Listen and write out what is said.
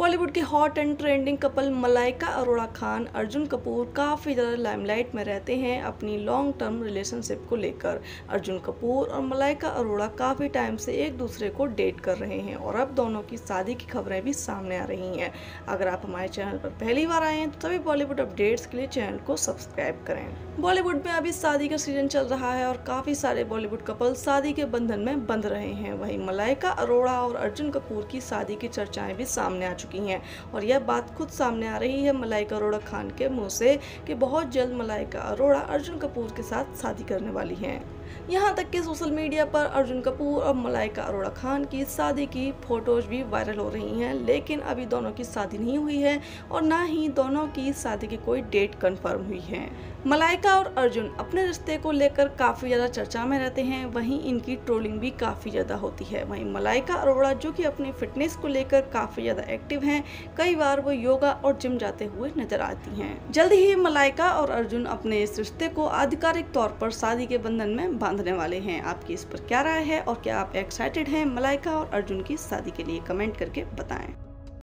बॉलीवुड के hot and trending couple Malaika Arora Khan, Arjun Kapoor काफ़ी ज़्यादा लाइमलाइट में रहते हैं अपनी लॉन्ग टर्म रिलेशनशिप को लेकर। अर्जुन कपूर और मलाइका अरोड़ा काफ़ी टाइम से एक दूसरे को डेट कर रहे हैं और अब दोनों की शादी की खबरें भी सामने आ रही हैं। अगर आप हमारे चैनल पर पहली बार आए हैं तो सभी बॉलीवुड अपडेट्स के लिए चैनल को सब्सक्राइब करें। बॉलीवुड में अभी शादी का सीज़न चल रहा है और काफ़ी सारे बॉलीवुड कपल शादी के बंधन में बंध रहे हैं। वहीं मलाइका अरोड़ा और अर्जुन कपूर की शादी की चर्चाएँ भी सामने आ चुकी हैं। और यह बात खुद सामने आ रही है मलाइका अरोड़ा खान के मुँह से कि बहुत जल्द मलाइका अरोड़ा अर्जुन कपूर के साथ शादी करने वाली हैं। यहाँ तक कि सोशल मीडिया पर अर्जुन कपूर और मलाइका अरोड़ा खान की शादी की फ़ोटोज़ भी वायरल हो रही हैं, लेकिन अभी दोनों की शादी नहीं हुई है और ना ही दोनों की शादी की कोई डेट कंफर्म हुई है। मलाइका और अर्जुन अपने रिश्ते को लेकर काफ़ी ज़्यादा चर्चा में रहते हैं, वहीं इनकी ट्रोलिंग भी काफ़ी ज़्यादा होती है। वहीं मलाइका अरोड़ा, जो कि अपनी फिटनेस को लेकर काफ़ी ज़्यादा एक्टिव हैं, कई बार वो योगा और जिम जाते हुए नज़र आती हैं। जल्द ही मलाइका और अर्जुन अपने इस रिश्ते को आधिकारिक तौर पर शादी के बंधन में बांधने वाले हैं। आपकी इस पर क्या राय है और क्या आप एक्साइटेड हैं? मलाइका और अर्जुन की शादी के लिए कमेंट करके बताएँ।